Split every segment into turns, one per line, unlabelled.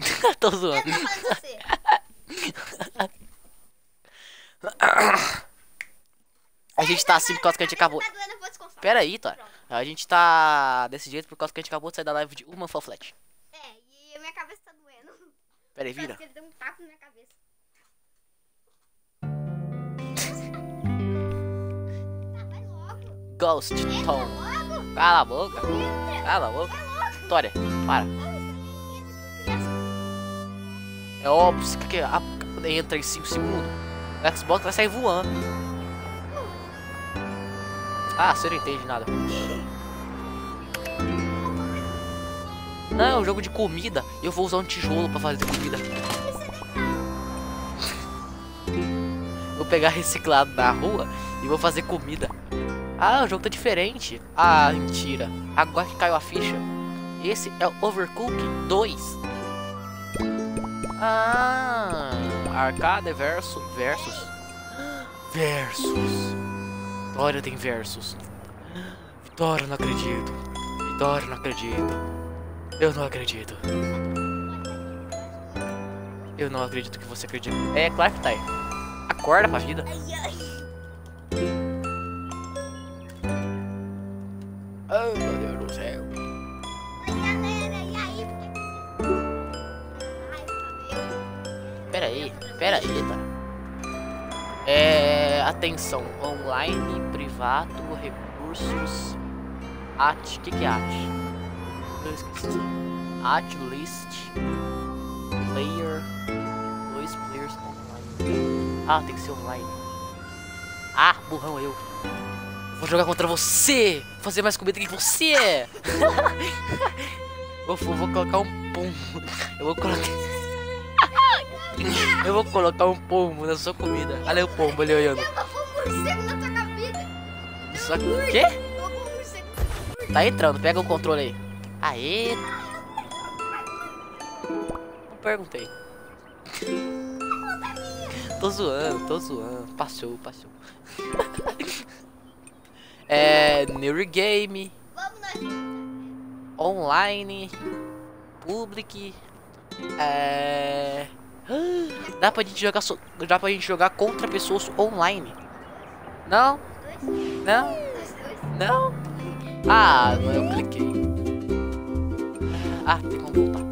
Tô zoando. A gente tá assim por causa que a gente acabou. Pera aí, Tora. A gente tá desse jeito por causa que a gente acabou de sair da live de uma Fall Flat.
É, e a minha cabeça tá doendo.
Pera aí, vira.
ele deu um na minha cabeça.
Ghost Tom. Cala a boca. Cala a boca. Tória, para. É óbvio que a- entra em 5 segundos. O Xbox vai sair voando. Ah, você não entende nada. Não, é um jogo de comida. Eu vou usar um tijolo pra fazer comida. Vou pegar reciclado da rua e vou fazer comida. Ah, o jogo tá diferente. Ah, mentira. Agora que caiu a ficha. Esse é o Overcooked 2. Ah, arcade versus versus versus. Vitória tem versus. Vitória, não acredito. Vitória, não acredito. Eu não acredito. Eu não acredito que você acredita. É, claro que tá aí. Acorda pra vida.
Ai,
tá? É. Atenção, online, privado, recursos. At. Que, que é at? Eu esqueci. At list. Player. Dois players online. Ah, tem que ser online. Ah, burrão eu. Vou jogar contra você! Fazer mais comida que você! eu vou, vou colocar um pombo. Eu vou colocar. Eu vou colocar um pombo na sua comida. Olha o pombo ali olhando.
Eu vou um morcego na tua.
Só que. Quê?
Um morcego.
Tá entrando, pega o controle aí. Aê! Não perguntei. Tô zoando, tô zoando. Passou, passou. é. New Game, online, public. É. Dá pra gente jogar so... dá pra gente jogar contra pessoas online. Não? Não? Não? Ah, não, eu cliquei. Ah, tem como voltar,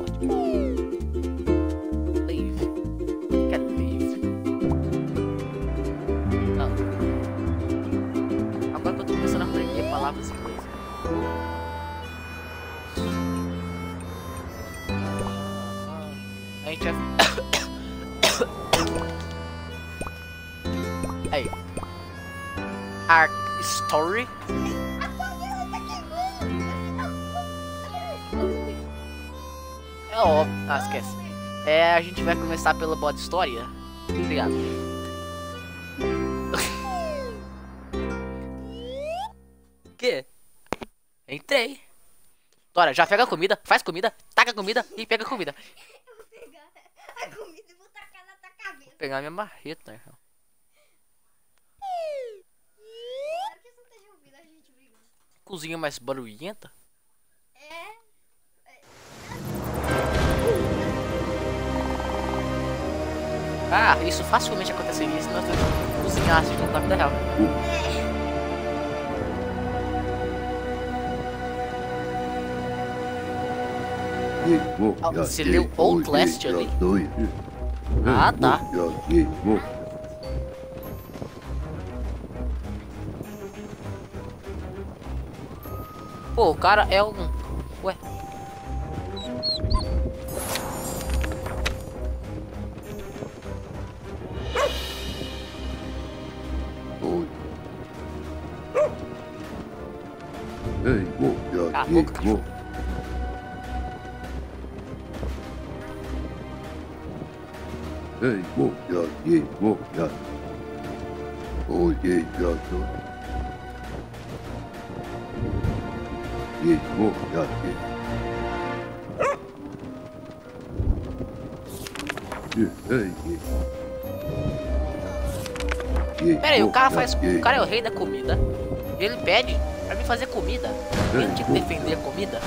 a gente vai começar pela bot história. Obrigado. que? Entrei. Tora, já pega a comida, faz comida, taca a comida e pega a comida.
Vou pegar a comida e vou tacar na.
Vou pegar minha marreta,
brigando.
Cozinha mais barulhenta. Ah, isso facilmente aconteceria se nós cozinhássemos na vida real. Você leu Outlast ali? Ah, tá. Pô, o cara é um. Boca, cachorro.
Ei, mo, ya, ye, mo. Oh, mo, ya, ye. Ye, ei, ye. Ye,
Pera aí, o cara faz. O cara é o rei da comida. E ele pede pra mim fazer comida. Ele tinha que defender a comida.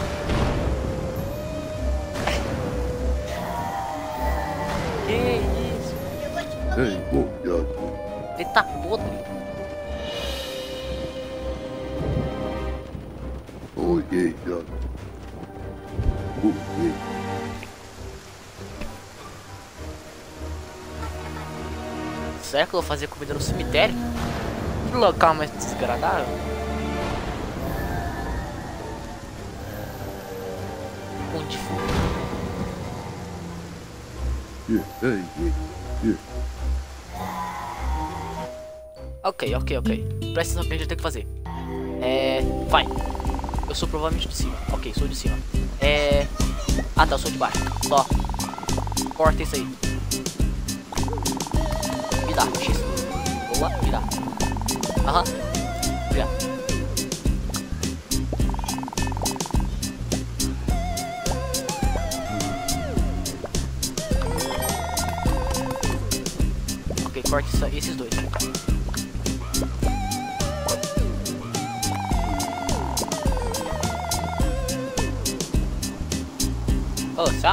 Que isso?
Eu
Ele tá podre.
yeah.
Será que eu vou fazer comida no cemitério? Que local mais desagradável. Ok, ok, ok. Presta atenção que a gente tem que fazer. É. Vai. Eu sou provavelmente de cima. Ok, sou de cima. É. Ah tá, eu sou de baixo. Só. Corta isso aí. Me dá, X. Boa, me dá. Aham. Obrigado. Isso- esses dois. Oh, você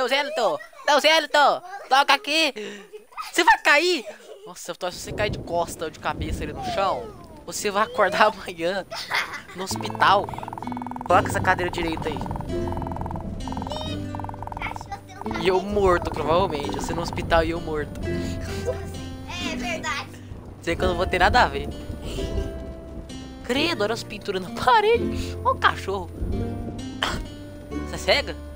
deu certo, deu certo. Toca aqui. Você vai cair. Nossa, se você cair de costa ou de cabeça ali no chão, você vai acordar amanhã no hospital. Coloca essa cadeira direita aí. E eu morto, provavelmente. Você no hospital e eu morto.
É verdade.
Sei que eu não vou ter nada a ver. Credo, olha as pinturas na parede. Olha o cachorro. Você é cega?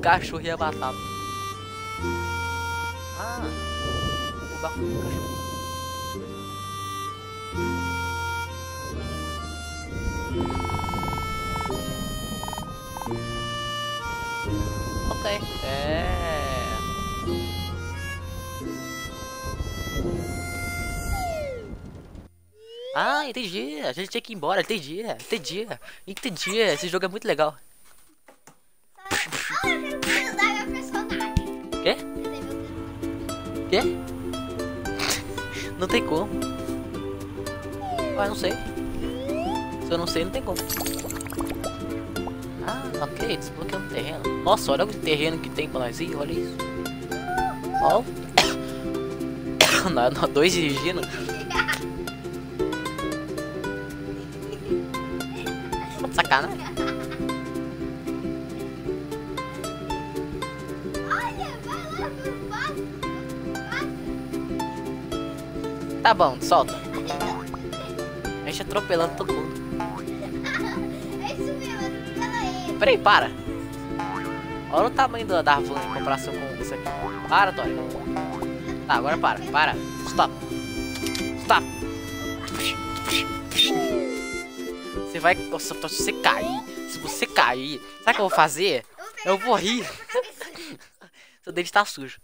Cachorro e a batata. Ah, o bagulho do cachorro. Ok. É. Ah, entendi. A gente tinha que ir embora. Entendi. Entendi. Entendi. Esse jogo é muito legal.
Eu quero.
Quê? Quê? Não tem como. Ah, não sei. Se eu não sei, não tem como. Ah, ok. Desbloqueando terreno. Nossa, olha o terreno que tem pra nós ir. Olha isso. Ó. Não, dois dirigindo. Sacanagem. Tá bom, solta. A gente atropelando todo mundo.
É isso mesmo, atropela ele.
Peraí, para. Olha o tamanho da, van em comparação com isso aqui. Para, Tori. Tá, agora para. Para. Stop. Stop. Você vai... Nossa, se você cair... Se você cair... Sabe o que eu vou fazer? Eu vou rir. Seu dente tá sujo.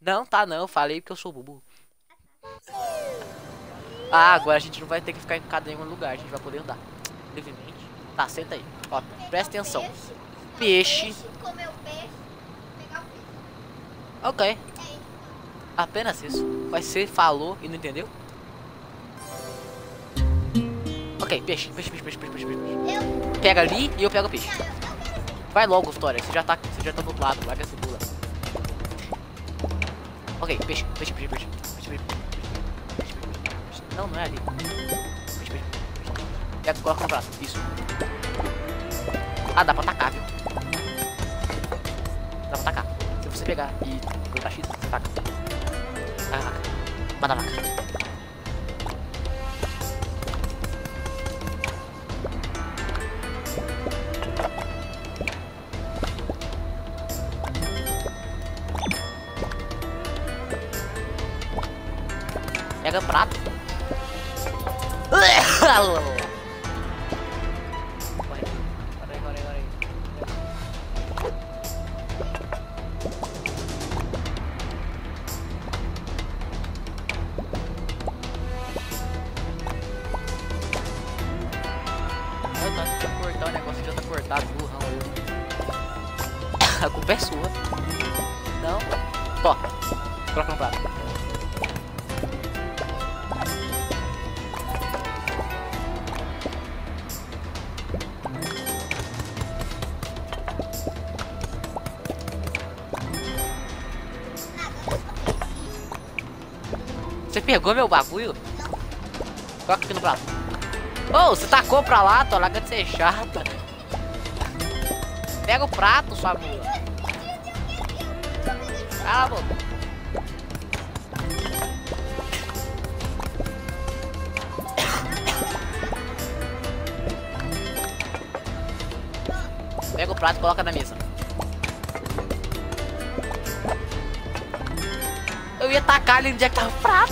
Não, tá não. Eu falei porque eu sou bobo. Ah, agora a gente não vai ter que ficar em cada em um lugar. A gente vai poder andar. Livremente. Tá, senta aí. Ó, presta atenção. Peixe. Ok. Apenas isso. Mas você falou e não entendeu? Ok, peixe, peixe, peixe, peixe, peixe, peixe, Pega ali e eu pego o peixe. Vai logo, Vitória. Você já tá, você já tá do outro lado. Larga essa bula. Ok, peixe. Peixe, peixe, peixe, peixe, peixe. Não, não é ali. Pega, coloca no prato. Isso. Ah, dá pra atacar, viu? Dá pra atacar. Se você pegar e apertar X, você ataca. Taca, taca. Manda a vaca. Pega prato. Corre. Pegou meu bagulho? Coloca aqui no prato. Ô, você tacou pra lá, tô larga de ser chata. Pega o prato, sua mula. Cala a boca. Pega o prato e coloca na mesa. Tacar ali onde que o prato.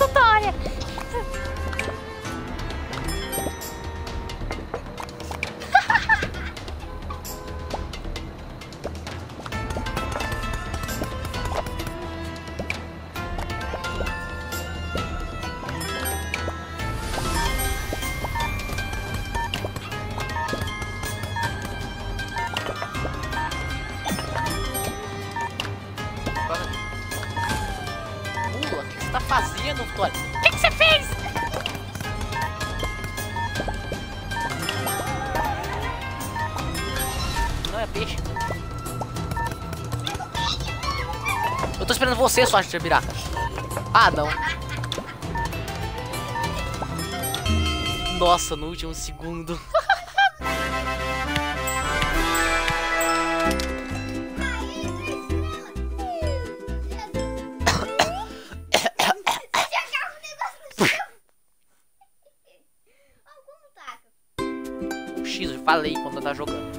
Tô esperando você, sua jabiraca. Ah, não. Nossa, no último segundo. Falei quando eu tava jogando.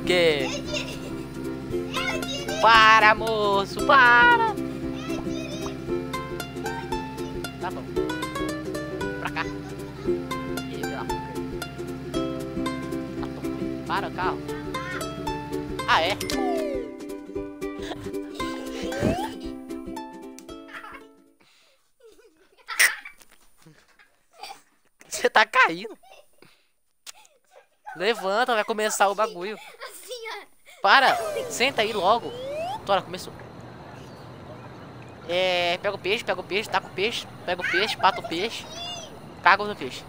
O
dirijo.
Para, moço, para! Tá bom. Pra cá. Boca. Para o carro. Ah, é? Você tá caindo. Levanta, vai começar o bagulho. Para! Senta aí logo. Tora, começou. É, pega o peixe, pega o peixe, taca o peixe, pega o peixe, pata o peixe, caga no peixe.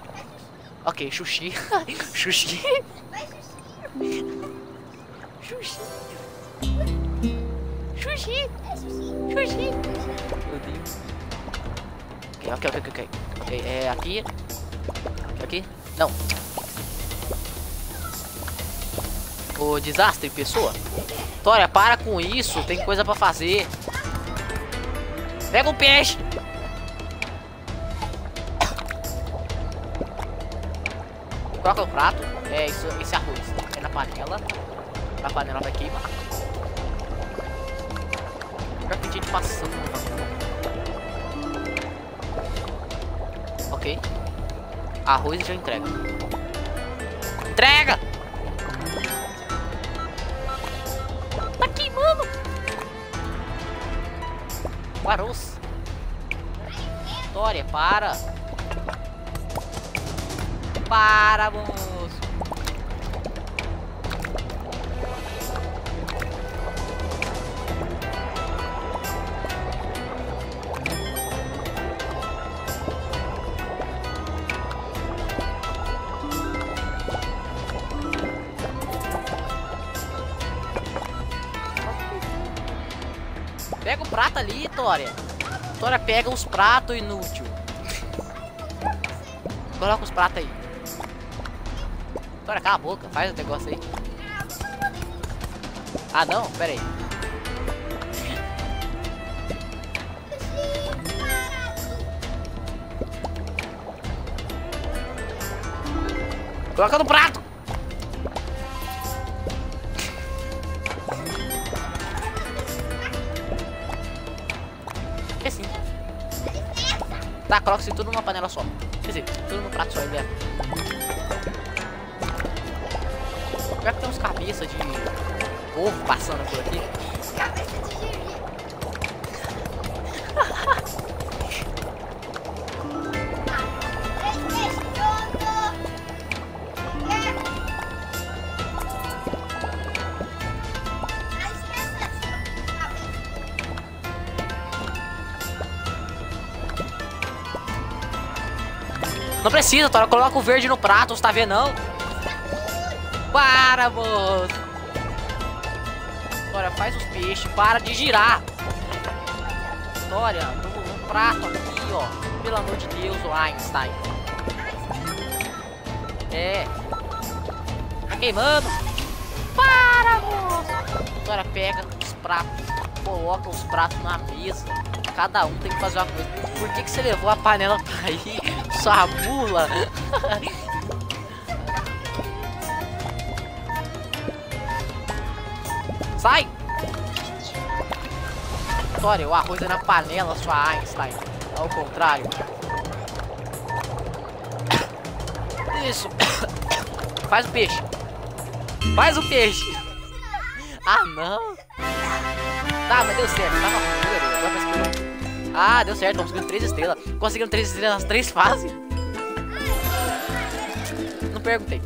Ok, xuxi. xuxi.
Xuxi.
Xuxi. Xuxi. Meu Deus. Ok, ok, ok. Ok, é aqui. Aqui. Não. O desastre, pessoa. Tória, para com isso. Tem coisa pra fazer. Pega o peixe. Coloca o prato. É isso, esse arroz. É na panela. A panela vai queimar. Que tinha de maçã. Ok. Arroz já entrega. Entrega! Tá queimando! O arroz. Vitória, para! Para, moço! Tória, pega os pratos inútil. Coloca os pratos aí. Tória, cala a boca. Faz o negócio aí. Ah, não? Pera aí. Coloca no prato. Tá, coloca isso tudo numa panela só. Quer dizer, tudo no prato só, é. Pior que tem uns cabeças de ovo passando por aqui. Não precisa, Tora. Coloca o verde no prato, você tá vendo não? Para, moço. Tora, faz os peixes. Para de girar. Tora, no, prato aqui, ó. Pelo amor de Deus, o Einstein. É. Tá queimando. Para, moço. Tora, pega os pratos. Coloca os pratos na mesa. Cada um tem que fazer uma coisa. Por que, que você levou a panela pra aí? Sua mula. Sai! Vitória, o arroz é na panela, sua Einstein. Ao contrário. Isso. Faz o peixe. Faz o peixe. Ah, não. Tá, mas deu certo. Esperar. Ah, deu certo. Conseguimos três estrelas. Conseguimos três estrelas nas três fases. Não perguntei.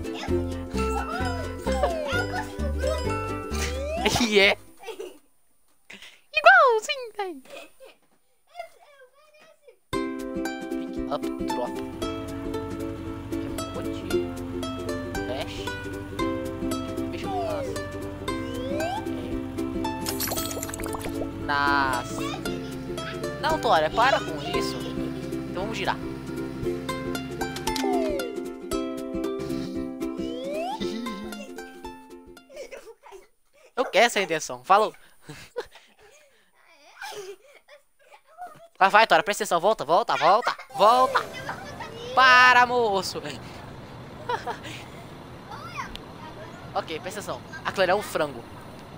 Intenção. Falou. Vai, vai, Tora, presta atenção. Volta, volta, volta, volta. Para, moço. ok, presta atenção. Aquilo é um frango.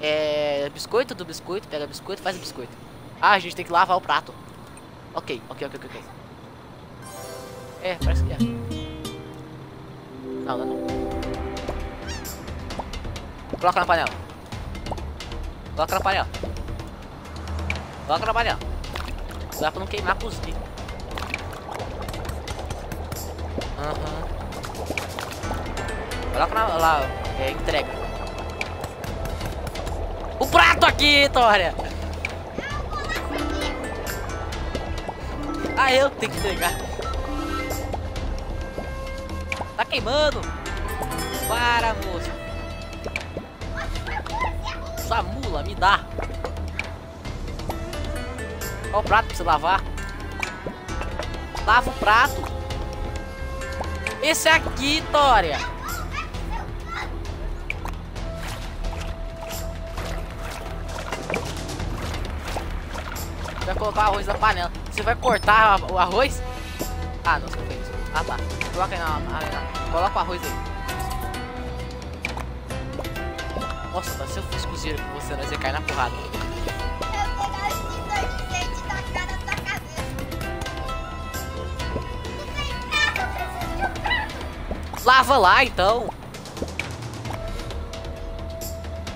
É. Biscoito do biscoito. Pega biscoito, faz biscoito. Ah, a gente tem que lavar o prato. Ok, ok, ok, ok. ok. É, parece que é. Não, não, é não. Coloca na panela. Panela. Coloca na panela. Dá pra não queimar a cozinha. Aham. Coloca na, lá, é, entrega. O prato aqui, Tória! Ah, eu tenho que entregar. Tá queimando. Para, moço. Me dá. Qual o prato pra você lavar? Lava o prato. Esse aqui, Tória. Vai colocar arroz na panela. Você vai cortar o arroz? Ah, não, você não fez. Ah, tá. Coloca aí na, na, na- Coloca o arroz aí. Nossa, mas se eu fosse cozinheiro com você, nós ia cair na porrada. Lava lá, então.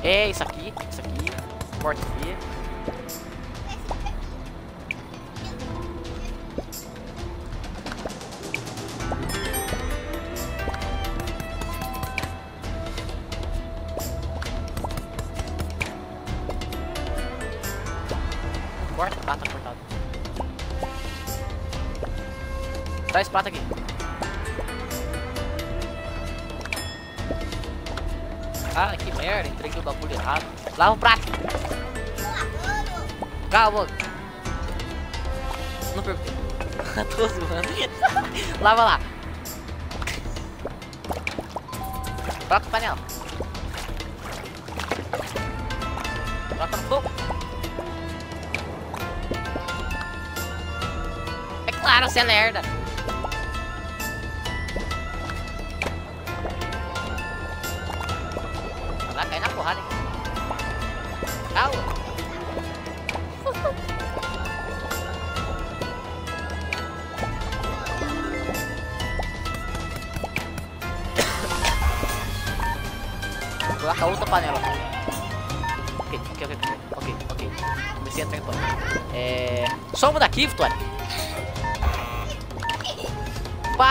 É, isso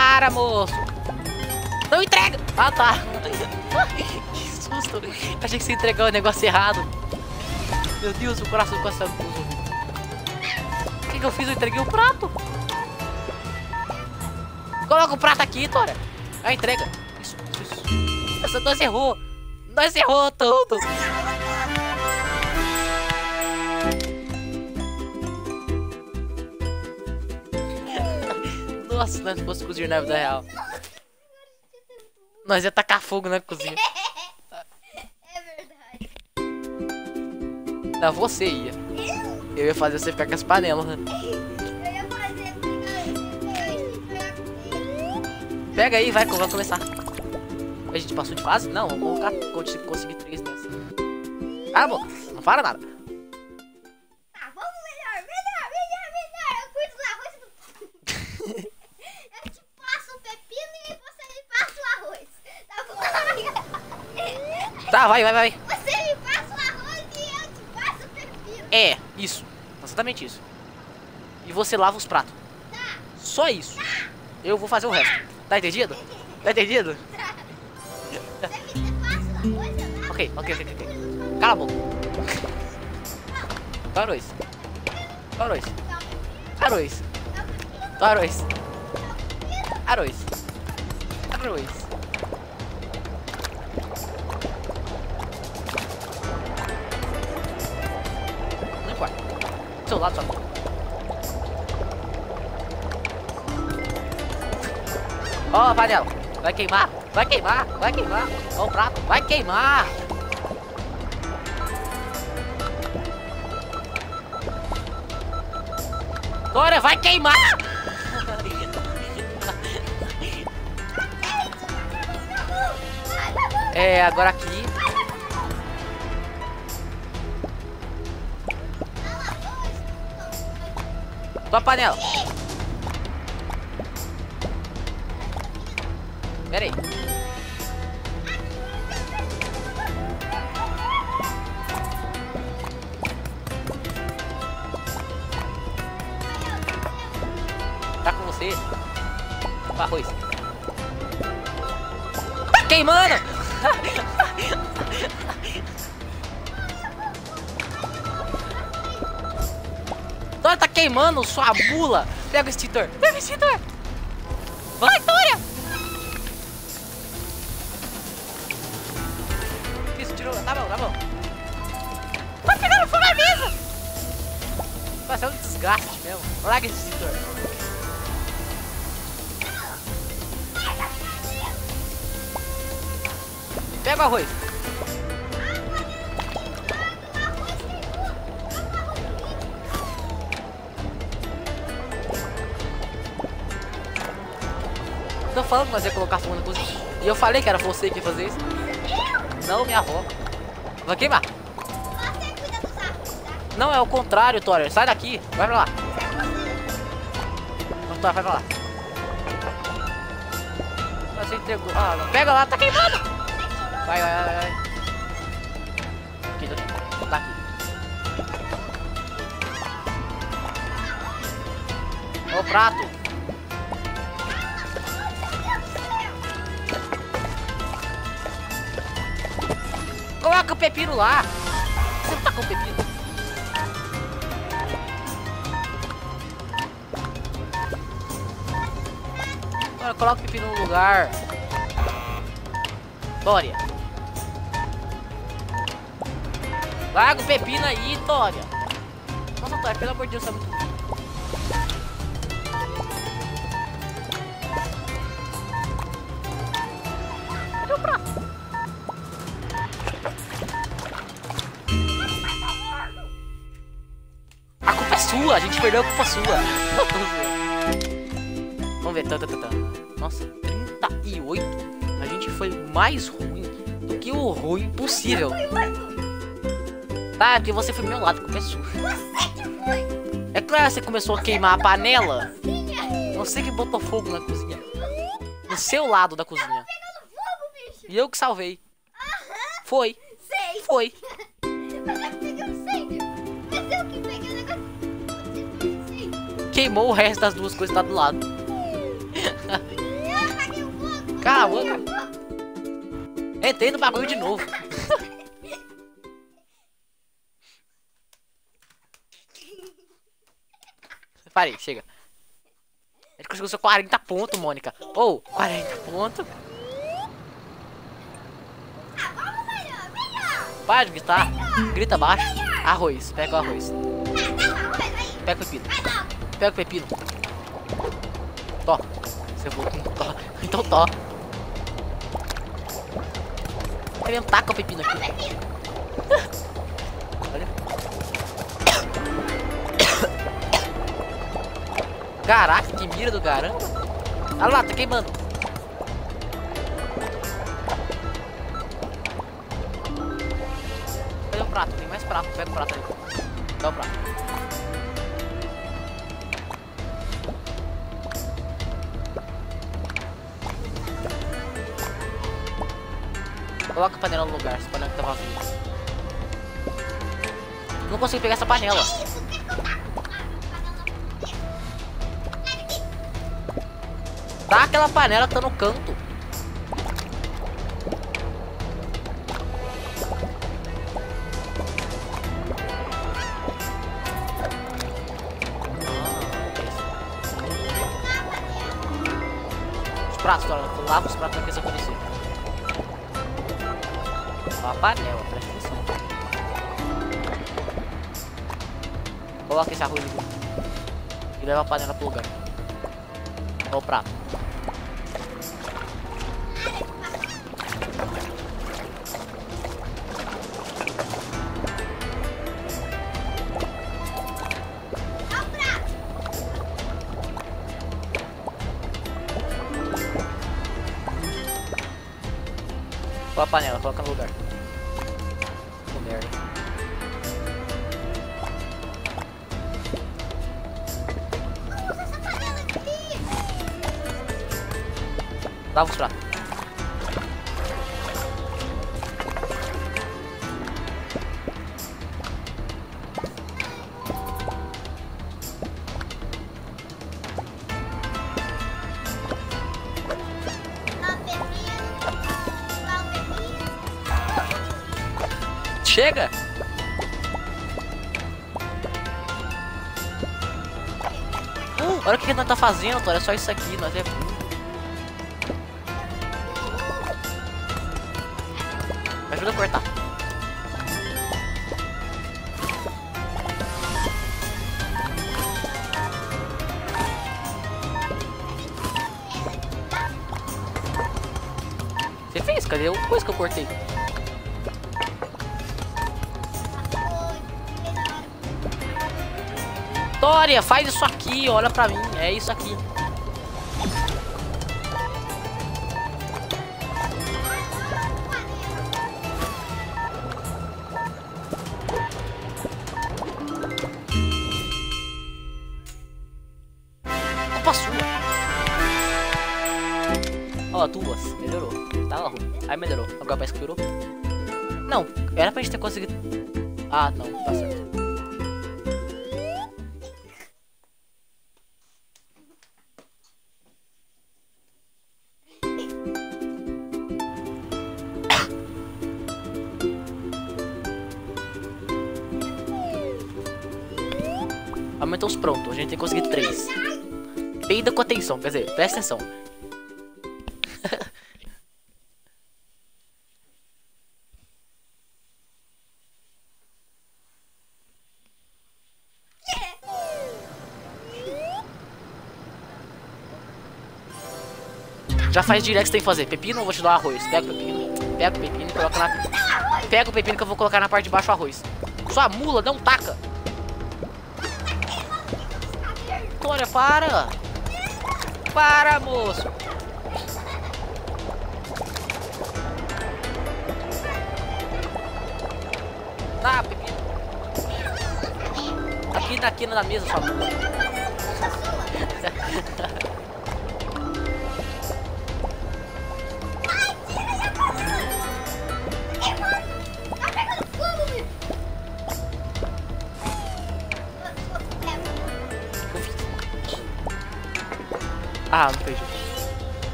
Para, moço. Não entrega. Ah, tá. que susto. Achei que você entregou o negócio errado. Meu Deus, o coração do ouvido. O que, eu fiz? Eu entreguei o prato. Coloca o prato aqui, Tora. A entrega. Isso, isso, isso. Essa nós errou. Nós errou tudo. Nossa, nós fosse cozinhar na vida real. Nós ia tacar fogo na cozinha.
É verdade.
Não, você ia. Eu ia fazer você ficar com as panelas. né?
Eu ia fazer.
Pega aí, vai, vamos começar. A gente passou de fase? Não, vamos colocar, conseguir, três dessas. Ah, bom, não para nada.
Tá,
vai, vai, vai.
Você me passa o arroz e eu te passo o pepino.
É, isso. Exatamente isso. E você lava os pratos. Só isso. Eu vou fazer o resto. Tá entendido? Tá entendido?
Você me passa o arroz e eu lavo.
Ok, ok, ok, ok. Cala a boca. Parou isso. Parou isso. Parou isso. Parou isso. Seu lado só. Ó, a panela. Vai queimar. Vai queimar. Vai queimar. Ó o prato. Vai queimar. Dora, vai queimar! É, agora aqui. Tua panela. Pera aí. Tá com você? Arroz. Tá queimando! Queimando sua bula! Pega o extintor! Pega o extintor! Vai, Dória! Isso, tirou. Tá bom, tá bom. Tá pegando fogo na mesa! Vai ser um desgaste mesmo. Larga esse extintor. Pega o arroz. Tô falando que nós ia colocar fogo na cozinha. E eu falei que era você que ia fazer isso. Não, minha avó. Vai queimar.
Tá?
Não, é o contrário, Thor. Sai daqui. Vai pra lá. Não, Thor, vai pra lá. Você entregou. Ah, não. Pega lá, tá queimando. Vai, vai, vai, vai. Aqui, tá aqui. Tá aqui. O prato. Pepino lá. Você não tá com o pepino. Agora coloca o pepino no lugar. Dória. Larga o pepino aí, Dória. Nossa, Dória, pelo amor de Deus, tá muito perdeu a culpa é sua. Vamos ver, tá, tá, tá. Nossa, 38. A gente foi mais ruim do que o ruim possível. Tá, porque você foi do meu lado, culpa é sua.
Você que foi!
É claro que você começou a queimar a panela. Você que botou fogo na cozinha. No seu lado da cozinha.
Pegando fogo, bicho!
E eu que salvei. Foi, Queimou o resto das duas coisas que tá do lado.
Eu apaguei o fogo!
Cala a
apaguei
boca.
o fogo.
Entrei no bagulho de novo. Parei, chega. Gente conseguiu só 40 pontos, Mônica. Ou, 40 pontos. Para de gritar. Grita baixo. Arroz. Pega o arroz. Pega o pepino. Pega o pepino. Tó. Com tó. Então tó. Vai mesmo, taca o pepino aqui. Olha. Caraca, que mira do caramba. Olha lá, tá queimando. Cadê o prato? Tem mais prato. Pega o prato ali. Dá o prato. Coloca a panela no lugar, essa panela que tá. Não consigo pegar essa panela.
Ah!
Tá aquela panela que tá no canto. Os pratos, Dora, lava os pratos pra que panela, presta atenção. Coloca esse arroz aqui. E leva a panela pro lugar. Ó o prato. Tá, vou curar. Chega! Olha o que, que nós tá fazendo, olha é só isso aqui, nós é cortei? Dória, faz isso aqui, olha pra mim. É isso aqui. Era pra gente ter conseguido. Ah, não, tá certo. Aumentamos pronto, a gente tem que conseguir três. Peida com atenção, quer dizer, presta atenção. Já faz direto que tem que fazer. Pepino, eu vou te dar arroz. Pega o pepino, pega o pepino e coloca na. Pega o pepino que eu vou colocar na parte de baixo o arroz. Sua mula, não taca! Vitória, para! Para, moço! Ah, pepino. Aqui na quina da mesa, sua mula.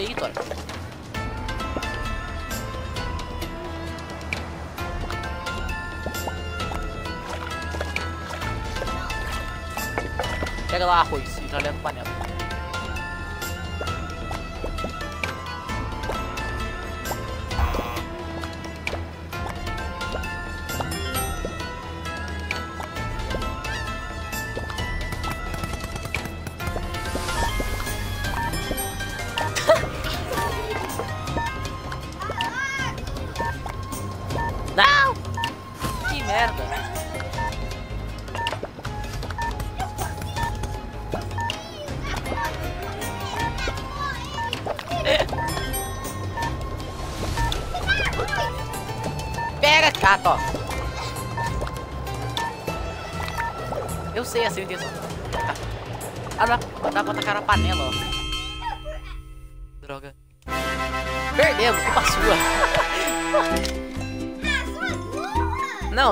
Tá
fazendo o que aí, Tora? Pega lá arroz e já leva pra panela.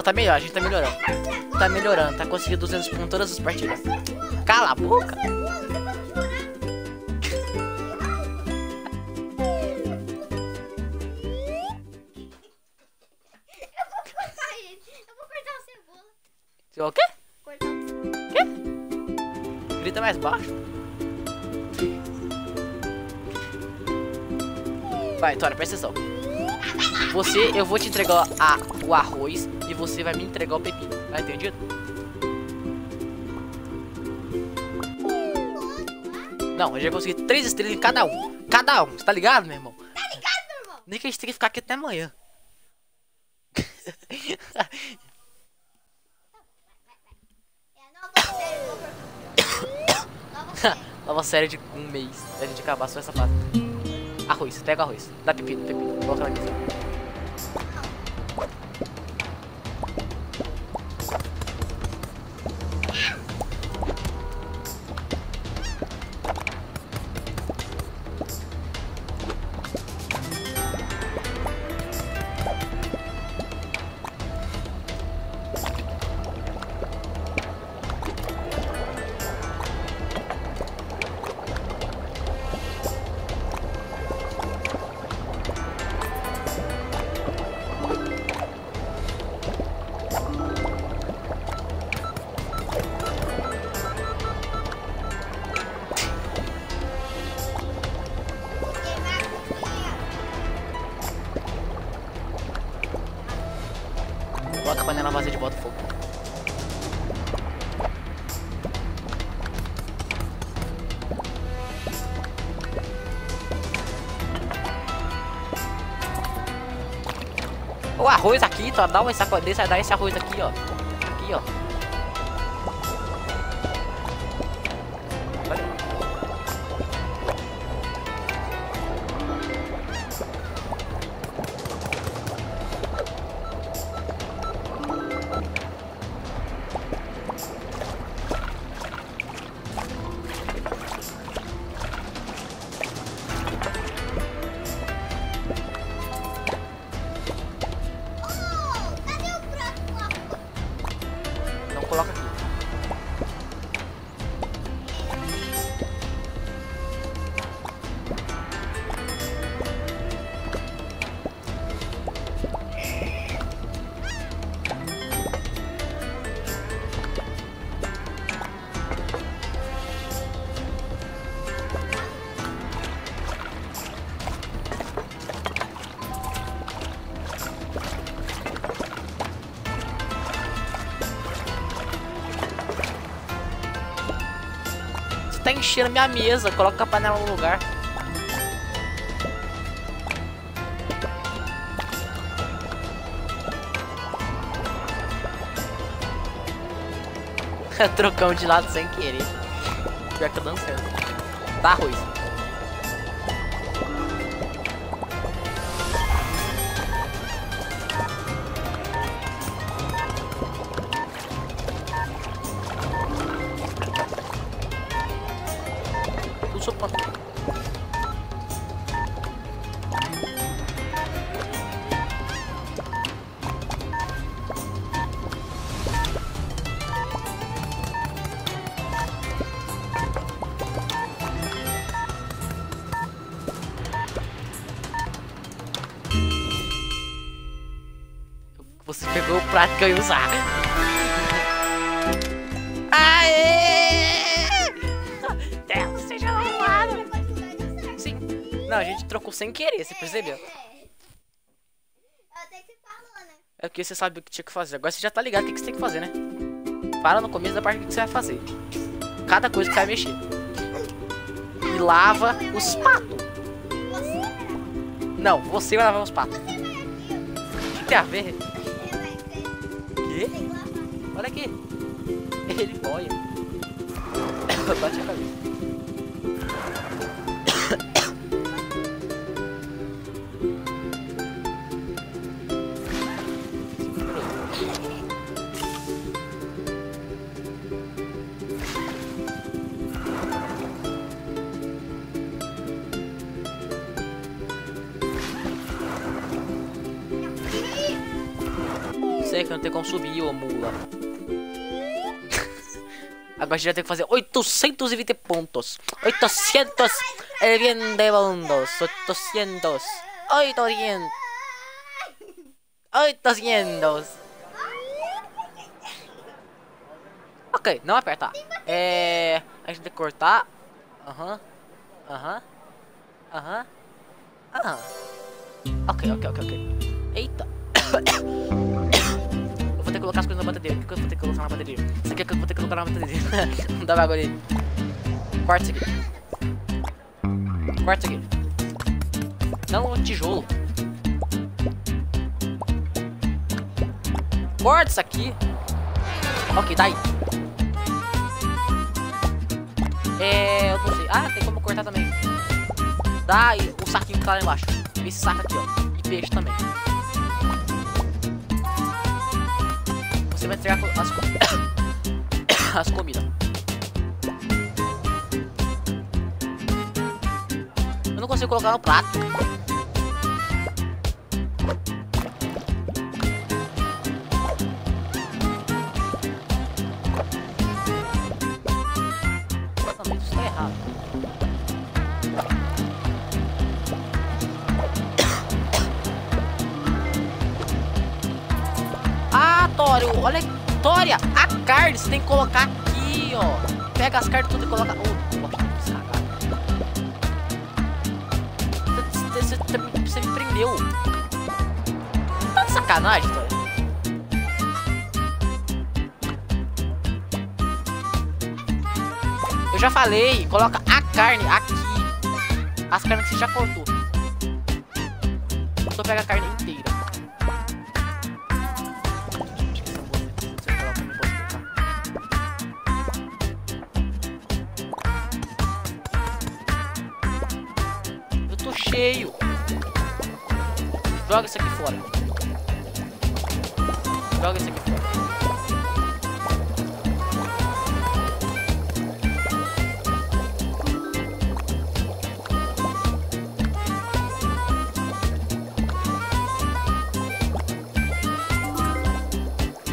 tá melhor, a gente tá melhorando. Tá melhorando, tá conseguindo 200 pontos todas as partidas. Cala a boca! O quê?
Quê?
Grita mais baixo. Vai, Tora, presta atenção. Você, eu vou te entregar a, o arroz você vai me entregar o pepino. Tá entendido? Não, eu já consegui três estrelas em cada um. Cada um, tá ligado, meu irmão?
Tá ligado, meu irmão?
Nem que a gente tenha que ficar aqui até amanhã.
Nova série
de um mês. A gente acabar só essa fase. Arroz, pega o arroz. Dá pepino, pepino. Coloca lá aqui. O arroz aqui, tá? Dá uma sacudida, dá esse arroz aqui, ó. Aqui, ó. Tá enchendo minha mesa, coloca a panela no lugar. Trocão de lado sem querer. Pior que tá dando certo. Tá arroz. Pegou o prato que eu ia usar. Aê! Deus seja louvado! Sim. Não, a gente trocou sem querer, você percebeu?
É. Né?
É porque você sabe o que tinha que fazer. Agora você já tá ligado o que que você tem que fazer, né? Fala no começo da parte do que você vai fazer. Cada coisa que você vai mexer. E lava os patos. Não, você vai lavar os patos. O que tem a ver? Sei que não tem como subir, ô mula. Agora a gente vai ter que fazer 820 pontos. 800 é bien de bondos. 800. 800. 800. Ok, não apertar. É. A gente tem que cortar. Aham. Aham. Aham. Aham. Ok, ok, ok, ok. Eita. Ter que colocar as coisas na bateria. O que eu vou ter que colocar na bateria? Isso aqui é que eu vou ter que colocar na bateria. não dá bagulho aí. Corta isso aqui. Corta isso aqui. Não, um tijolo. Corta isso aqui. Ok, daí. É, eu não sei. Ah, tem como cortar também. Dá e o saquinho que tá lá embaixo. Esse saco aqui, ó. E peixe também. Você vai entregar as, as comidas. Eu não consigo colocar no prato. Ah, Tório, olha. Tória, a carne você tem que colocar aqui, ó. Pega as carnes tudo e coloca. Oh. Você, você me prendeu. Tá de sacanagem, Tória. Eu já falei, coloca a carne aqui. As carnes que você já cortou. Só pega a carne Joga isso aqui fora. Joga isso aqui fora.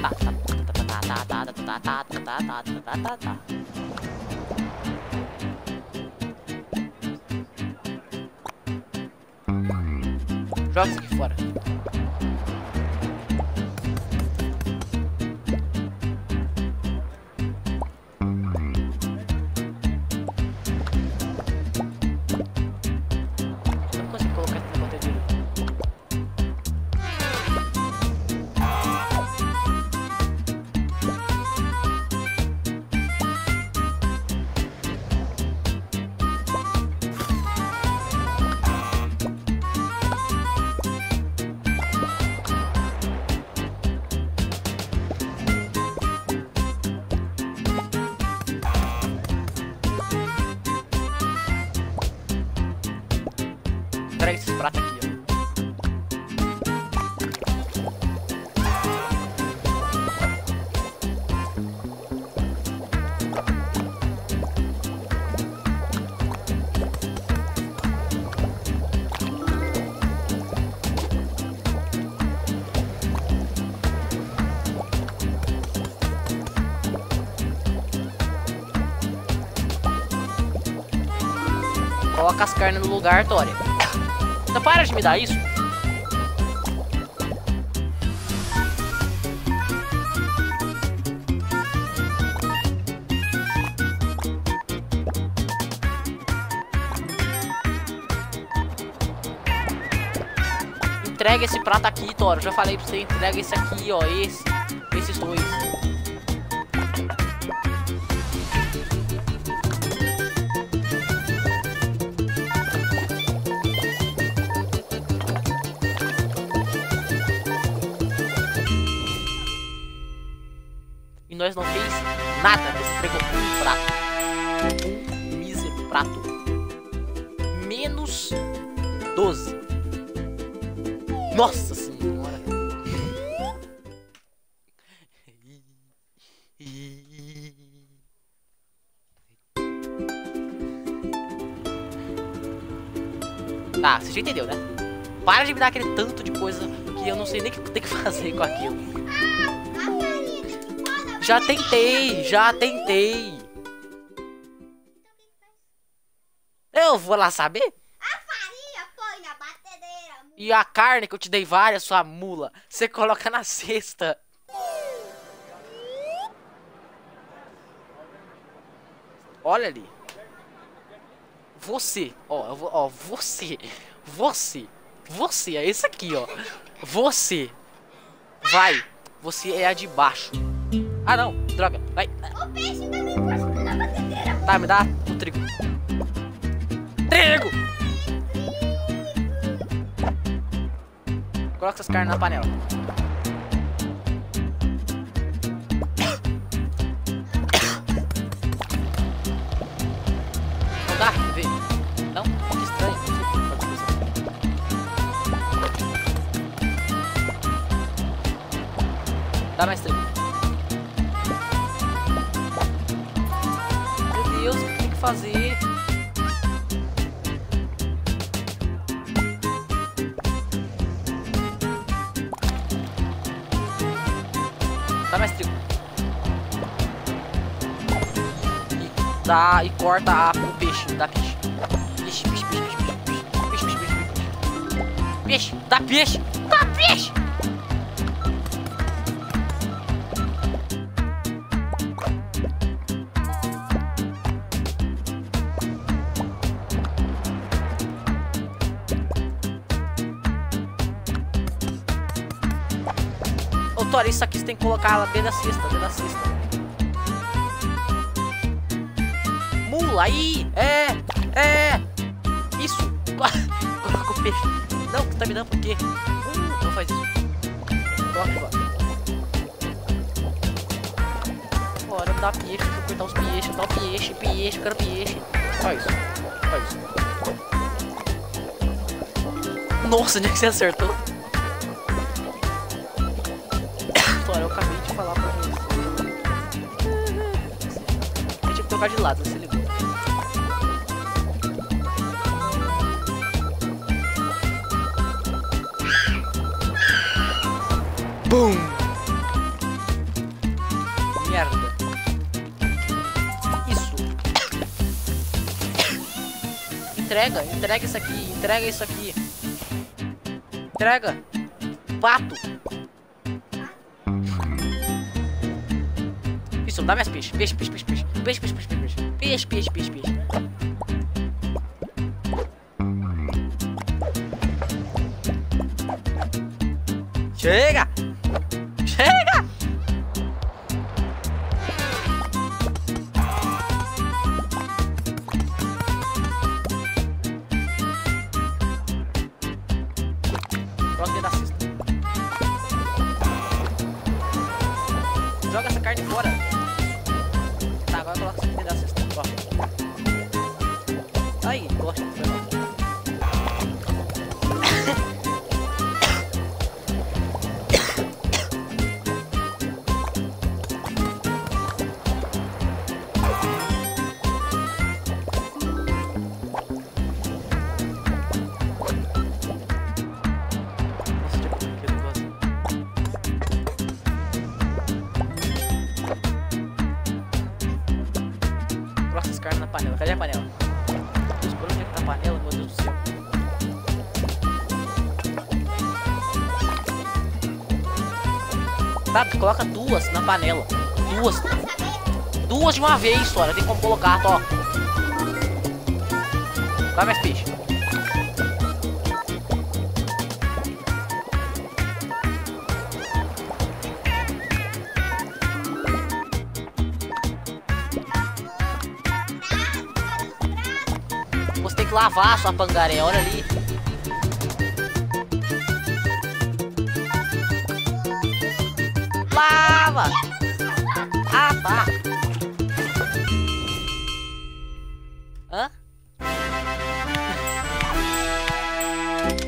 Tá, tá, tá, tá, tá, tá, tá, tá, tá, tá, tá, tá, Joga isso aqui fora. Carnes no lugar, Tória. Então para de me dar isso. Entrega esse prato aqui, Toro. Já falei pra você, entrega esse aqui, ó. Esse. Entregou um prato. Um mísero prato. Menos 12. Nossa senhora. Tá, você já entendeu, né? Para de me dar aquele tanto de coisa que eu não sei nem o que tem que fazer com aquilo.
A farinha daqui fora.
Já tentei, já tentei. Eu vou lá saber?
A farinha põe na batedeira.
E a carne que eu te dei várias, sua mula, você coloca na cesta. Olha ali. Você, ó, ó, você, você, você, é esse aqui, ó. Você. Vai. Você é a de baixo. Ah, não. Droga. Vai.
O peixe também pode na batedeira.
Tá, me dá o trigo. Trigo! Coloca essas carnes na panela. Não dá? Vê. Não? Que estranho. Tá. Dá mais trigo. Fazer? Mais trigo. E dá e corta a, peixe. Dá peixe. Peixe, peixe, peixe, peixe, peixe, peixe, peixe, peixe, peixe. Peixe, dá peixe, dá peixe. Colocar ela dentro da cesta, dentro da cesta. Mula, aí! É! É! Isso! Coloca o peixe. Não, você tá me dando por quê? Hum, não faz isso. Agora. Bora, me dá peixe, vou cortar os peixes, dá peixe, peixe, eu quero peixe. Faz isso. Faz isso. Nossa, onde é que você acertou? De lado, você ligou. Boom! Merda. Isso. Entrega, entrega isso aqui, entrega isso aqui. Entrega. Pato. Isso, dá mais peixe. Peixe, peixe, peixe, peixe. Peixe, peixe, peixe, śpię, śpię, śpię. 哇 coloca duas na panela. Duas. Duas de uma vez só. Tem como colocar, ó. Vai mais peixe. Você tem que lavar a sua pangaré, olha ali. Lava! Ah, tá. Hã?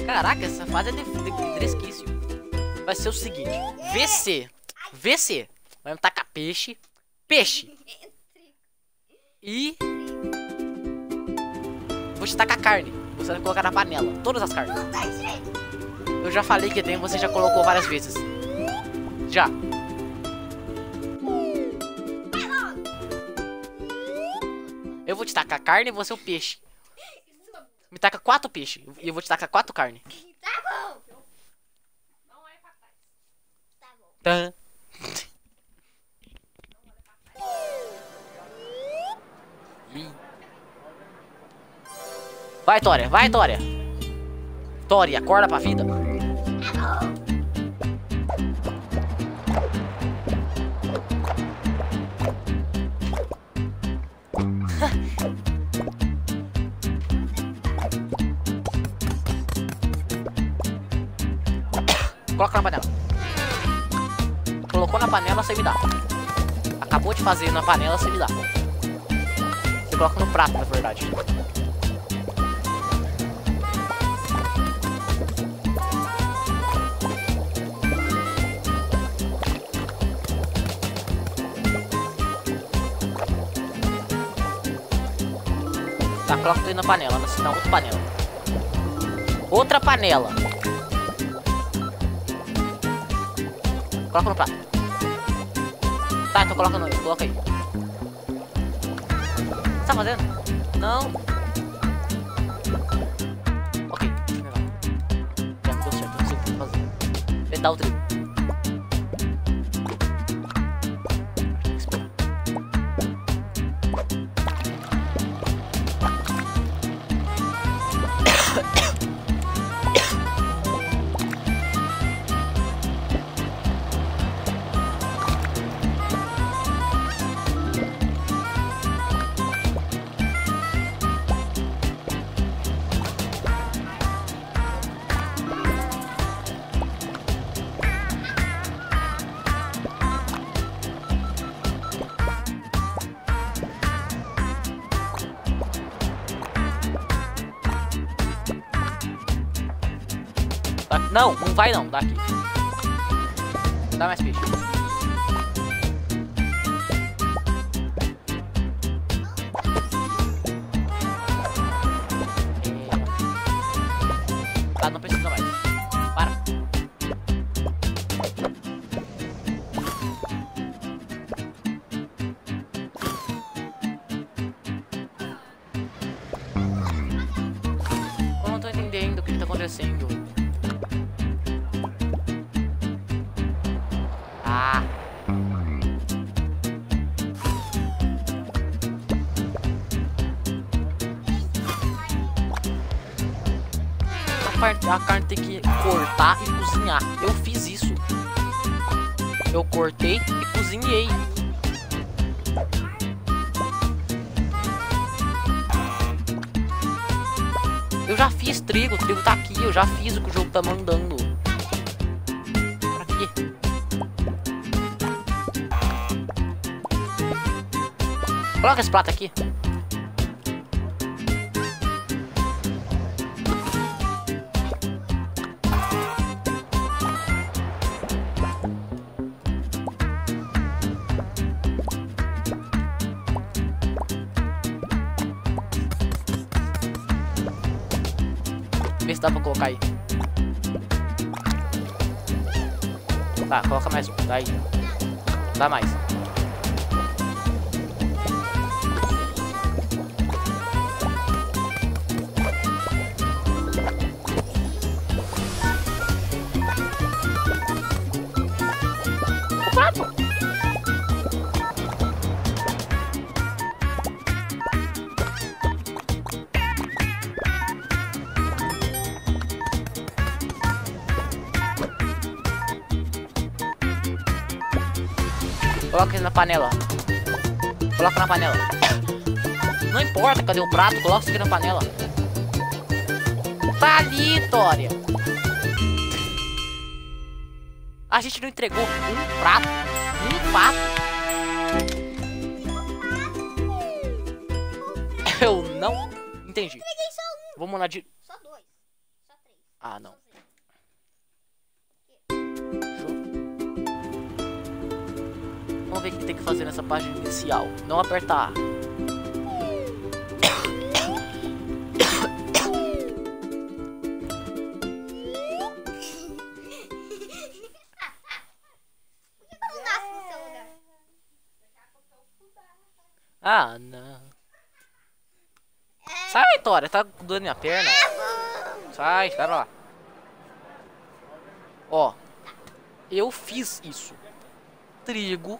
Caraca, essa fase é de, de, de resquício. Vai ser o seguinte: VC. VC. Vai tacar peixe. Peixe. E. Vou te tacar carne. Você vai colocar na panela. Todas as carnes. Eu já falei que tem, você já colocou várias vezes. Já. te tacar carne e você é o peixe. Me taca quatro peixes e eu vou te tacar quatro carne.
Tá bom! Não é pra. Tá bom. Tá.
Vai, Tória, vai, Tória. Tória, acorda pra vida. Coloca na panela. Colocou na panela, você me dá. Acabou de fazer na panela, você me dá. Você coloca no prato, na verdade. Tá, coloca tudo na panela, não, outra panela. Outra panela. Coloca no prato. Tá, então coloca no. Coloca aí. Tá fazendo? Não. Ok, legal. Já deu certo, não sei o que fazer. Tentar o trigo. Vai não, dá aqui. Dá mais peixe. A carne tem que cortar e cozinhar. Eu fiz isso. Eu cortei e cozinhei. Eu já fiz trigo, o trigo tá aqui, eu já fiz o que o jogo tá mandando. Coloca esse prato aqui. Coloca mais. Daí. Dá mais. Coloca ele na panela. Coloca na panela. Não importa, cadê o prato? Coloca isso aqui na panela. Tá ali, Tória. A gente não entregou um prato. Um prato. Eu não entendi. Vamos lá de.
Só dois. Só três.
Ah, não. Ver o que tem que fazer nessa página inicial. Não apertar.
Seu lugar?
Ah, não. Sai, Tória, tá doendo minha perna. Sai, sai lá. Ó, eu fiz isso. Trigo,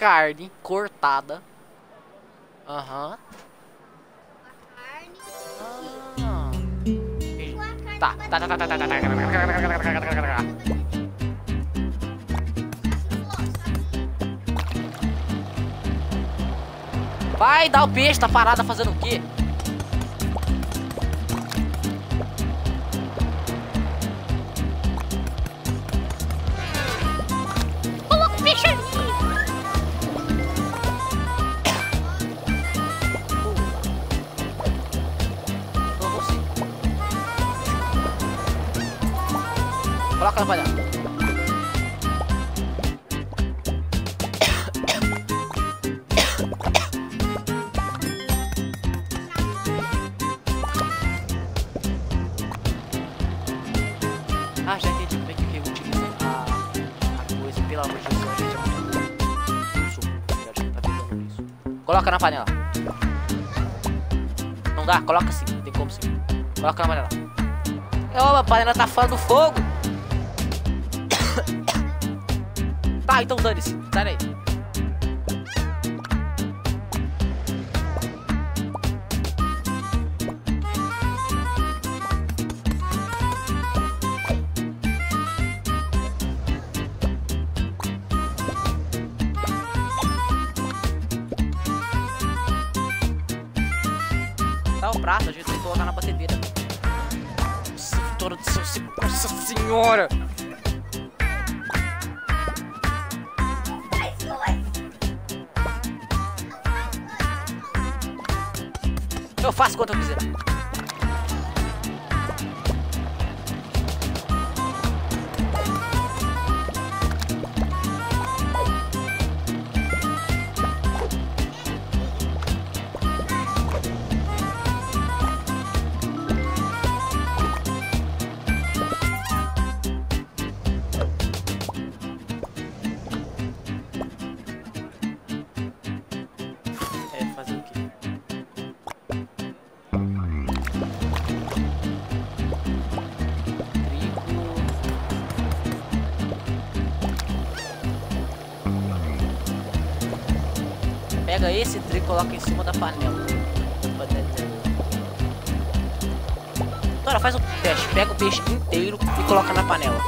carne cortada. Aham.
Ah.
Tá, tá, tá, tá, tá, tá, tá, tá. Vai dar o peixe, tá parada fazendo o quê?
Coloca o peixe
Panela. Ah, já entendi como é que reutiliza a, a coisa. Pelo amor de Deus, gente é. Eu tá tentando isso. Coloca na panela. Não dá? Coloca assim, tem como sim. Coloca na panela. Ó, a panela tá fora do fogo. Tá, então dane-se. Sai daí. O prato, a gente tem que colocar na batedeira. Nossa, do céu, Nossa senhora! Eu faço quanto eu quiser. Coloca em cima da panela. Agora faz um teste. Pega o peixe inteiro e coloca na panela.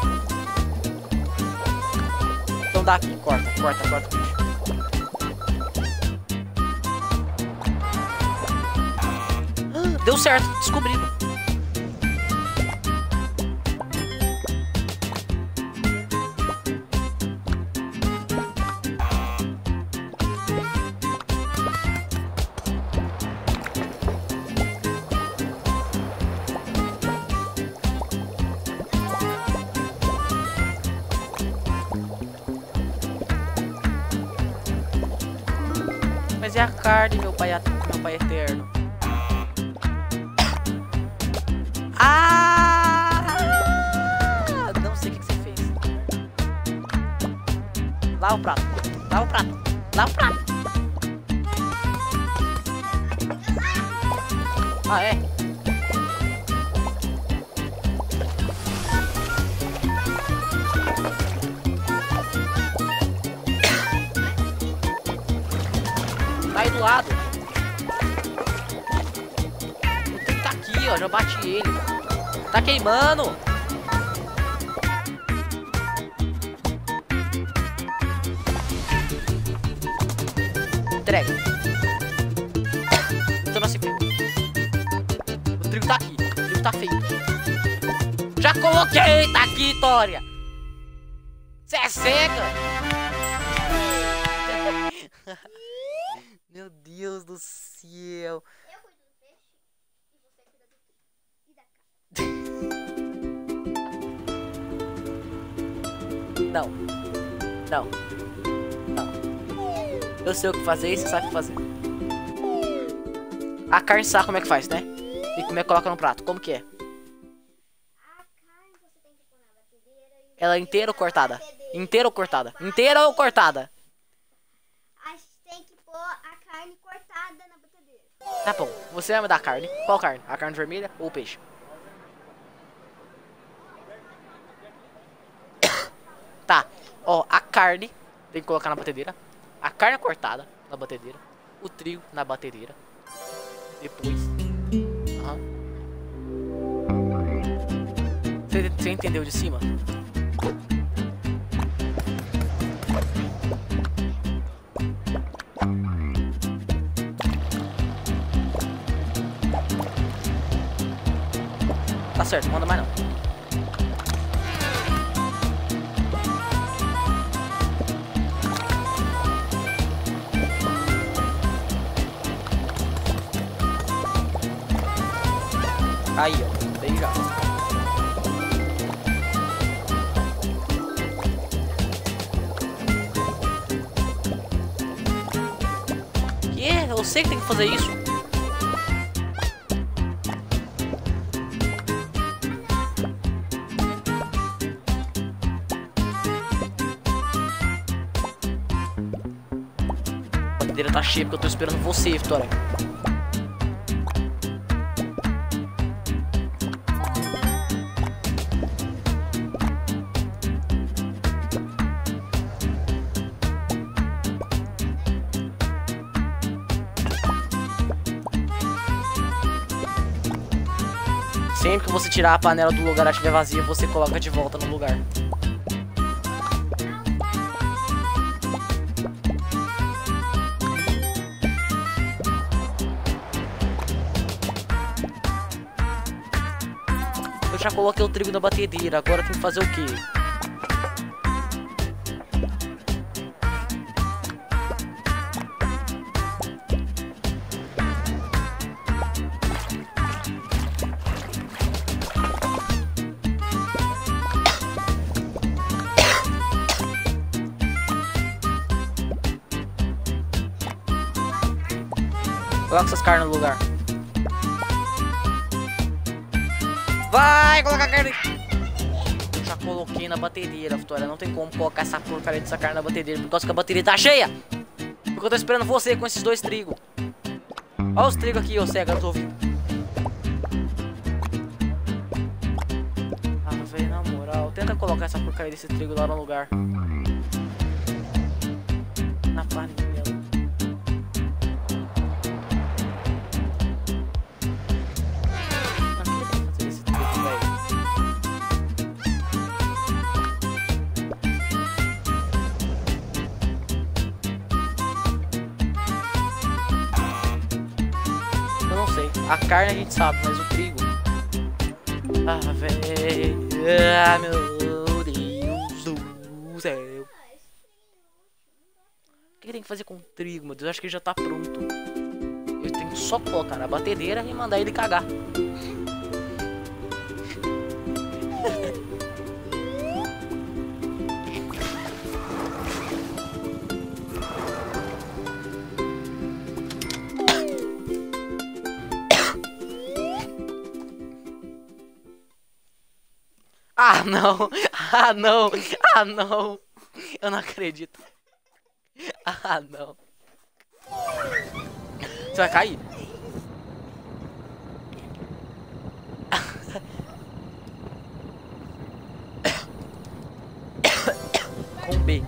Então dá aqui, corta, corta, corta o peixe. Ah, Deu certo, descobri. マーノ
Eu
sei o que fazer e você sabe o que fazer. A carne sabe como é que faz, né? E como é que coloca no prato? Como que é?
A carne você tem que pôr na batedeira
Ela é inteira ou cortada? Inteira ou cortada? Inteira ou cortada?
A gente tem que pôr a carne cortada na batedeira.
Tá bom. Você vai me dar carne. Qual carne? A carne vermelha ou o peixe? Tá. Ó, a carne tem que colocar na batedeira. A carne cortada na batedeira. O trigo na batedeira. Depois. Você, você entendeu de cima? Tá certo, manda mais não. Aí, ó. Bem já. Que? Eu sei que tem que fazer isso. A bandeira tá cheia porque eu tô esperando você, Vitória. Sempre que você tirar a panela do lugar ela estiver vazia, você coloca de volta no lugar. Eu já coloquei o trigo na batedeira, agora tem que fazer o quê? Carnes no lugar. Vai, colocar carne. Já coloquei na batedeira, Vitória. Não tem como colocar essa porcaria dessa carne na batedeira por causa que a bateria tá cheia. Porque eu tô esperando você com esses dois trigos. Olha os trigos aqui, ô cega, eu tô ouvindo. Ah, velho, na moral. Tenta colocar essa porcaria desse trigo lá no lugar. A carne a gente sabe, mas o trigo. Ah, velho. Ah, meu Deus do céu. O que que tem que fazer com o trigo, meu Deus? Eu acho que ele já tá pronto. Eu tenho só colocar na batedeira e mandar ele cagar. Ah, não! Ah, não! Ah, não! Eu não acredito. Ah, não. Você vai cair? Com B.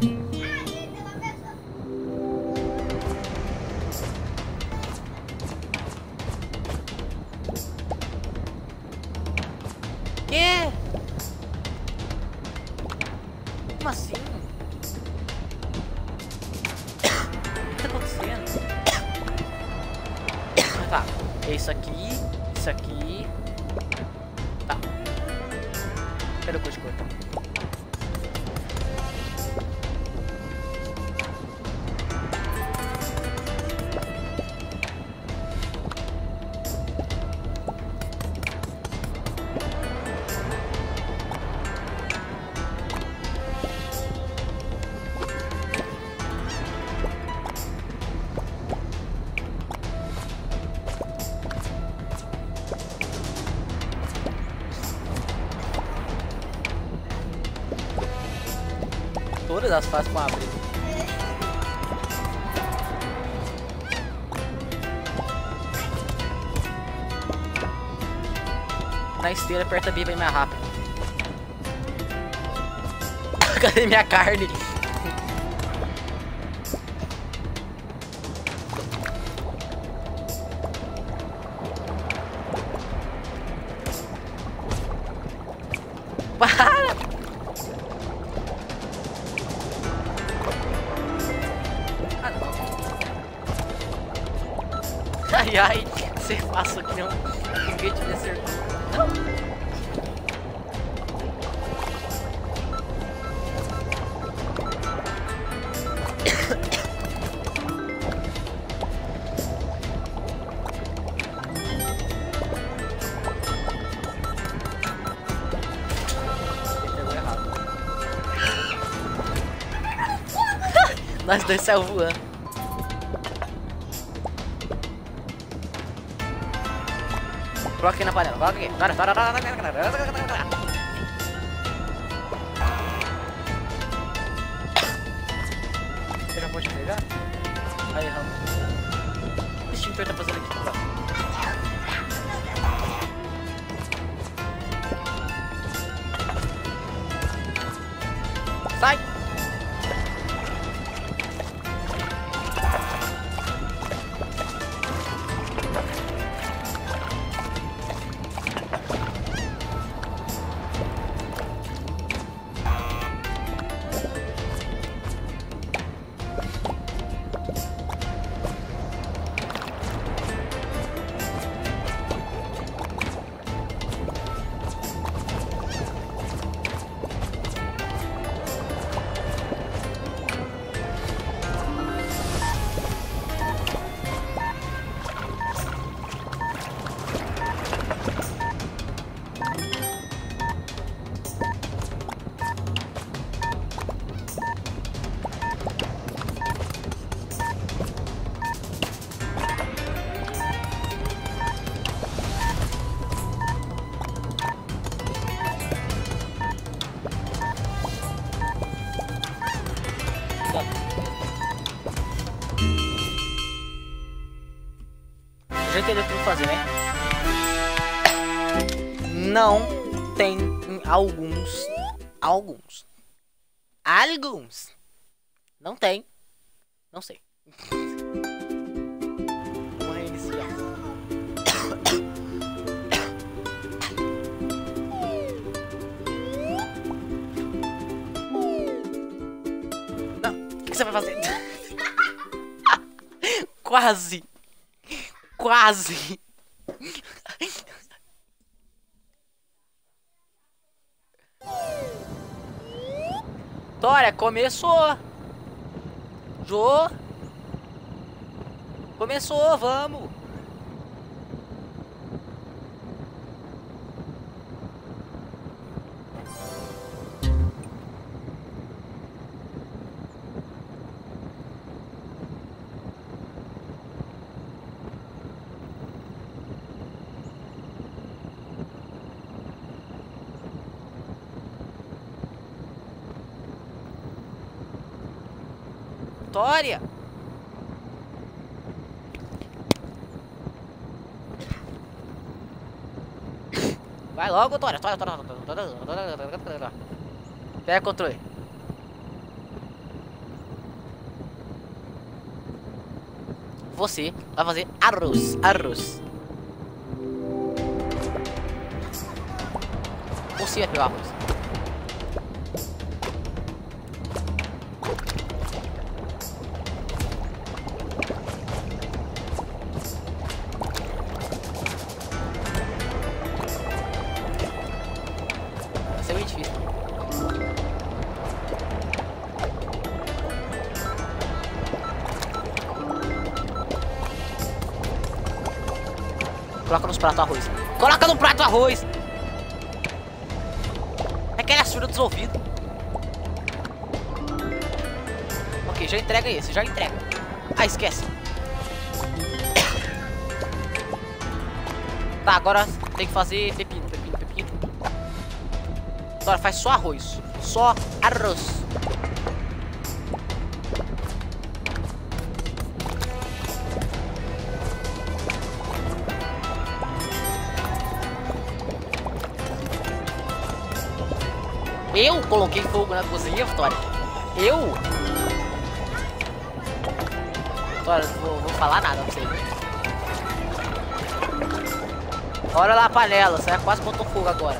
Quê? Como assim? O que tá acontecendo? Tá, é isso aqui, isso aqui. Todas as fases com abrir. Na esteira, aperta B pra ir mais rápido. Cadê minha carne? Ai, ai, você passa aqui não. Ninguém te acertou. Nós dois saiu voando. Coloca aqui na panela, coloca aqui. Você vitória. Vai logo, Tória. Tória, Tória, Tória. Pega o controle. Você vai fazer arroz. Arroz. Você vai pegar arroz. Pratos arroz. Coloca no prato arroz! É que ele assura dos ouvidos. Ok, já entrega esse, já entrega. Ah, esquece. Tá, agora tem que fazer pepino, pepino, pepino. Agora faz só arroz. Só arroz. Coloquei fogo na cozinha, Vitória. Eu? Vitória, não vou, vou falar nada pra você. Olha lá a panela, você quase botou fogo agora.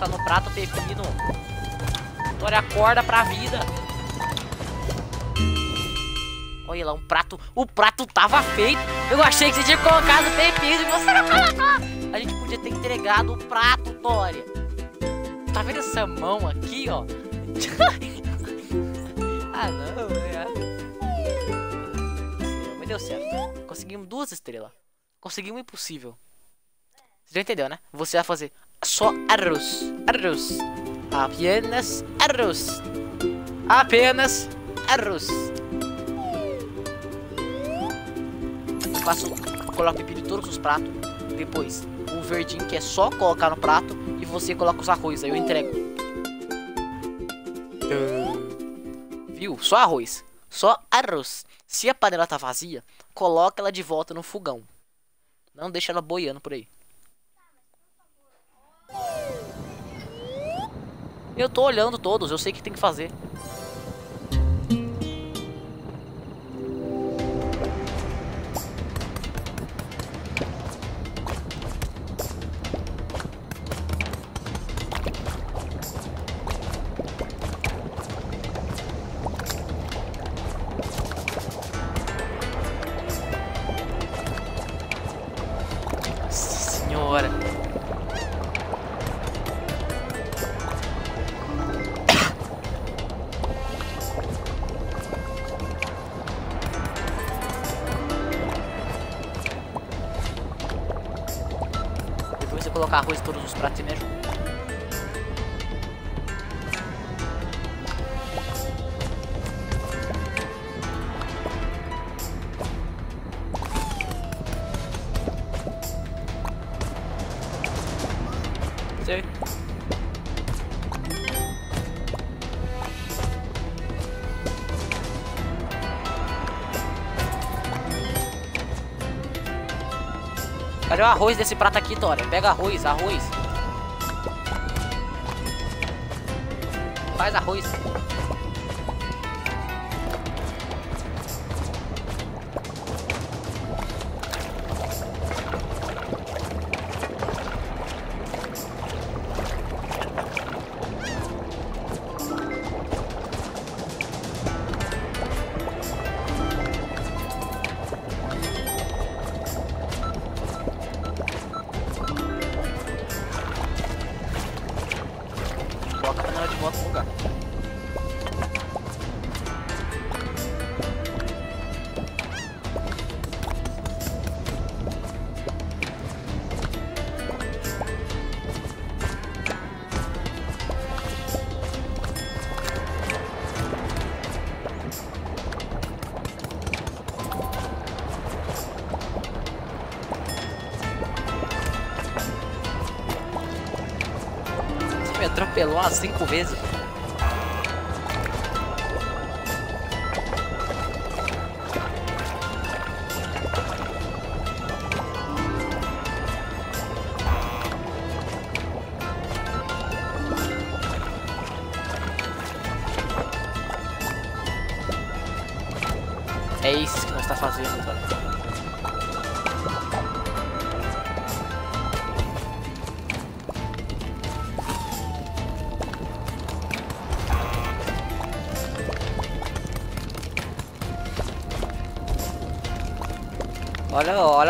Coloca no prato pepino. Vitória, acorda pra vida. Olha lá, um prato. O prato tava feito. Eu achei que você tinha colocado pepino e você não colocou. A gente podia ter entregado o prato, Tória. Tá vendo essa mão aqui, ó? ah, não, é. Mas deu certo. Conseguimos duas estrelas. Conseguimos o impossível. Você já entendeu, né? Você vai fazer só arroz. Arroz. Apenas arroz. Apenas arroz. Eu faço, coloco pepino em todos os pratos. Depois, o verdinho que é só colocar no prato e você coloca os arroz. Aí eu entrego. Viu? Só arroz. Só arroz. Se a panela tá vazia, coloca ela de volta no fogão. Não deixa ela boiando por aí. Eu tô olhando todos, eu sei o que tem que fazer. Colocar arroz em todos os pratos e me ajuda. Cadê o arroz desse prato aqui, Tória? Pega arroz, arroz. Faz arroz.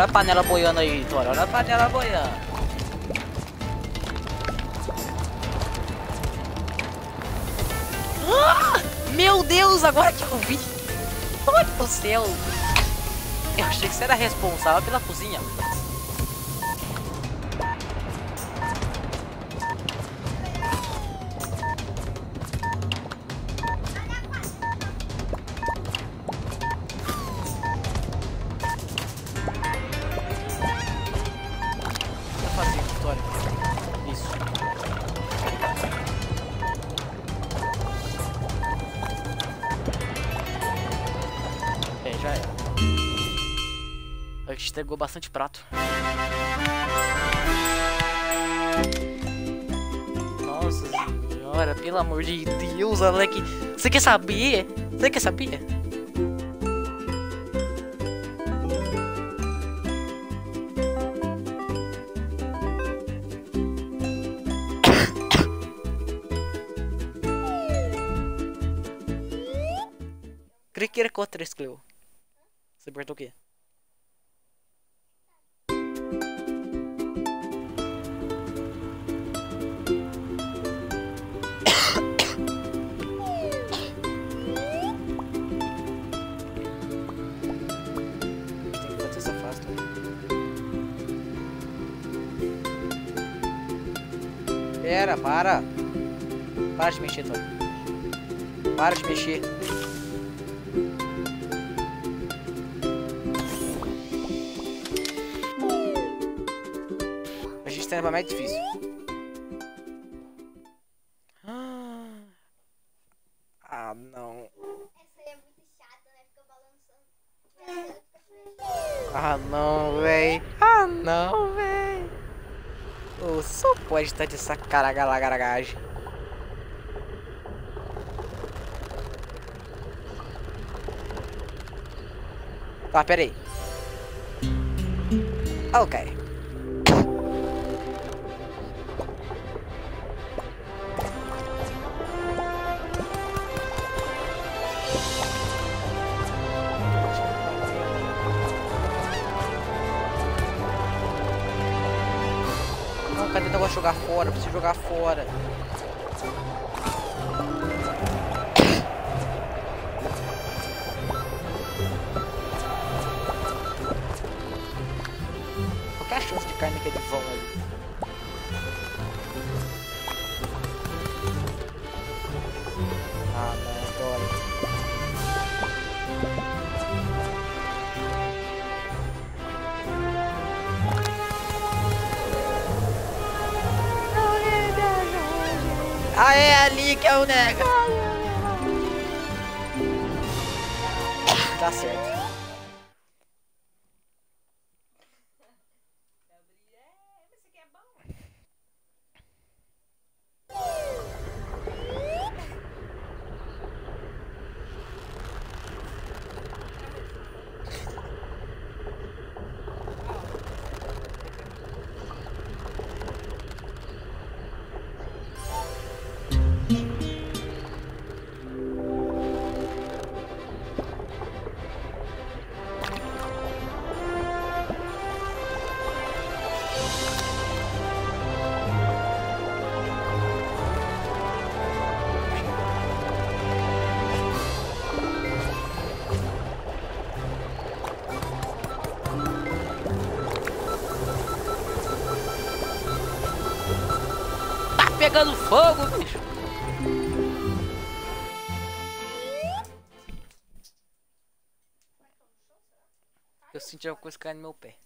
Olha, a panela boiando aí, Tora. Olha a panela boiando. Ah! Meu Deus, agora que eu vi. Olha o céu. Eu achei que você era responsável pela cozinha. entregou bastante prato. Nossa senhora, pelo amor de Deus, Alec. Você quer saber? Você quer saber? Creio que era contra esse Você perguntou o quê? Para de mexer, Tony. Para de mexer. A gente tá indo mais difícil. Ah, não.
Balançando. Fica
Ah, não, véi. Ah, não, véi. Oh, só pode estar de sacaragalagaragagem. Tá, pera aí. Ok. Não, cadê o negócio de jogar fora? Preciso jogar fora. Ali pegando fogo, bicho. Eu senti alguma coisa caindo no meu pé.